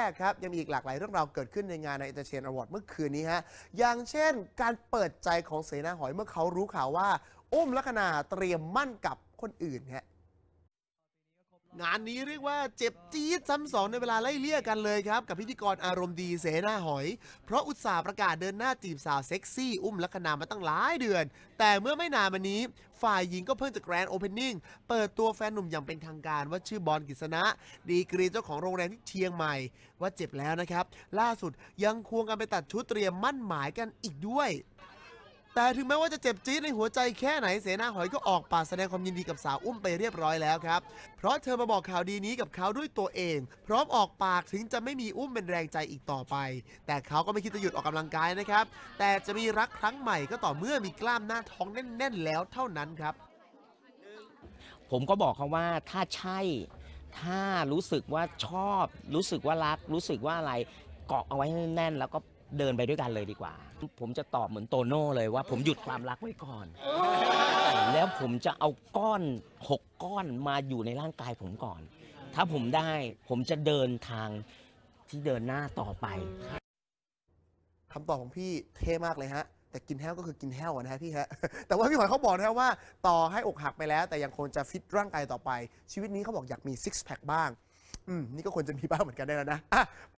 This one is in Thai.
แรกครับยังมีอีกหลากหลายเรื่องราวเกิดขึ้นในงานในเอเ r เ a น award เมื่อคืนนี้ฮะ อย่างเช่นการเปิดใจของเสนาหอยเมื่อเขารู้ข่าวว่าอุ้มลักษณาเตรียมหมั้นกับคนอื่นฮะ งานนี้เรียกว่าเจ็บจี๊ดซ้ำสองในเวลาไล่เลี่ยกันเลยครับ กับพิธีกรอารมณ์ดีเสนาหอย เพราะอุตส่าห์ประกาศเดินหน้าจีบสาวเซ็กซี่ อุ้มลักษณามาตั้งหลายเดือน แต่เมื่อไม่นานมานี้ ฝ่ายหญิงก็เพิ่งจะ grand opening เปิดตัวแฟนหนุ่มอย่างเป็นทางการว่าชื่อบอลกฤษณะ ดีกรีเจ้าของโรงแรมที่เชียงใหม่ ว่าเจ็บแล้วนะครับ ล่าสุดยังควงกันไปตัดชุดเตรียมมั่นหมายกันอีกด้วย แต่ถึงแม้ว่าจะเจ็บจี๊ดในหัวใจแค่ไหนเสนาหอยก็ออกปากแสดงความยินดีกับสาวอุ้มไปเรียบร้อยแล้วครับ เพราะเธอมาบอกข่าวดีนี้กับเขาด้วยตัวเอง พร้อมออกปากถึงจะไม่มีอุ้มเป็นแรงใจอีกต่อไป แต่เขาก็ไม่คิดจะหยุดออกกำลังกายนะครับ แต่จะมีรักครั้งใหม่ก็ต่อเมื่อมีกล้ามหน้าท้องแน่น ๆ แล้วเท่านั้นครับ ผมก็บอกเขาว่าถ้าใช่ ถ้ารู้สึกว่าชอบ รู้สึกว่ารัก รู้สึกว่าอะไรเกาะเอาไว้ให้แน่นแล้วก็ เดินไปด้วยกันเลยดีกว่า ผมจะตอบเหมือนโตโน่เลยว่า ผมหยุดความรักไว้ก่อน แล้วผมจะเอาก้อนหกก้อนมาอยู่ในร่างกายผมก่อน ถ้าผมได้ผมจะเดินทางที่เดินหน้าต่อไป คำตอบของพี่เท่มากเลยฮะ แต่กินแห้วก็คือกินแห้วอะนะฮะพี่ฮะ แต่ว่าพี่หอยเขาบอกนะฮะว่า ต่อให้อกหักไปแล้ว แต่ยังคงจะฟิตร่างกายต่อไป ชีวิตนี้เขาบอกอยากมีซิกแพคบ้าง อืม นี่ก็ควรจะมีบ้างเหมือนกันได้แล้วนะอะ